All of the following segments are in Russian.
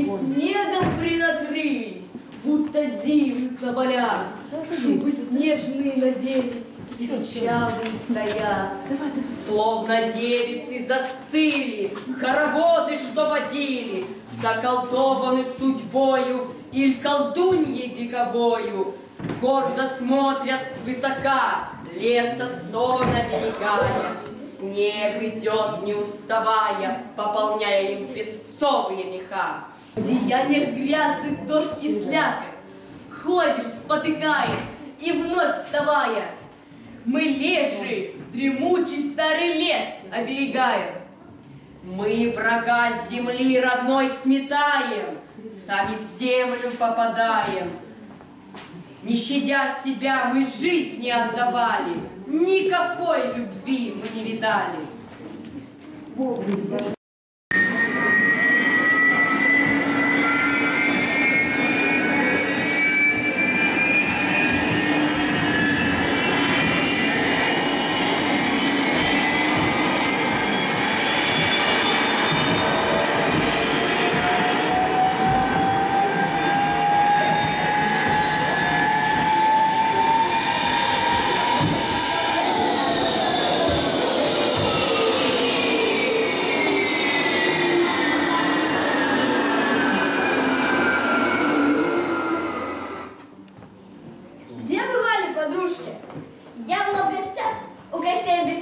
снегом принакрылись, будто дивы соболя. Шубы снежные надели, величавые стоят. Словно девицы застыли, хороводы, что водили, заколдованы судьбою или колдуньей вековою. Гордо смотрят свысока, леса сон оберегая. Снег идет, не уставая, пополняя им песцовые меха. В деяниях грязных дождь и слякоть, Ходим, спотыкаясь и вновь вставая. Мы леши, дремучий старый лес оберегаем. Мы врага земли родной сметаем, Сами в землю попадаем. Не щадя себя, мы жизнь не отдавали, Никакой любви мы не видали.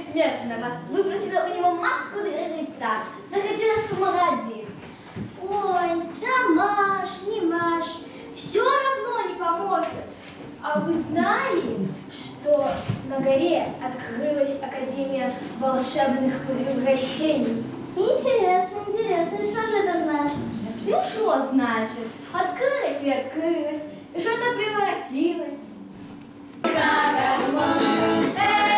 Бессмертного, выпросила у него маску лица, захотелось помолодеть. Ой, да маш, не маш, все равно не поможет. А вы знали, что на горе открылась Академия волшебных превращений? Интересно, интересно, и что же это значит? Ну что значит? Открылась и открылась, и что-то превратилось. Эй,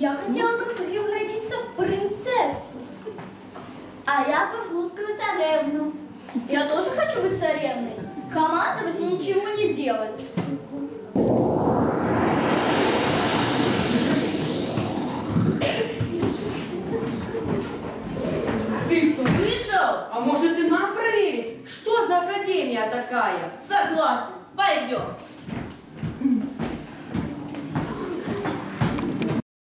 Я хотела бы превратиться в принцессу. А я в русскую царевну. Я тоже хочу быть царевной. Командовать и ничего не делать. Ты слышал? А может и нам проверить, что за академия такая? Согласен, пойдем.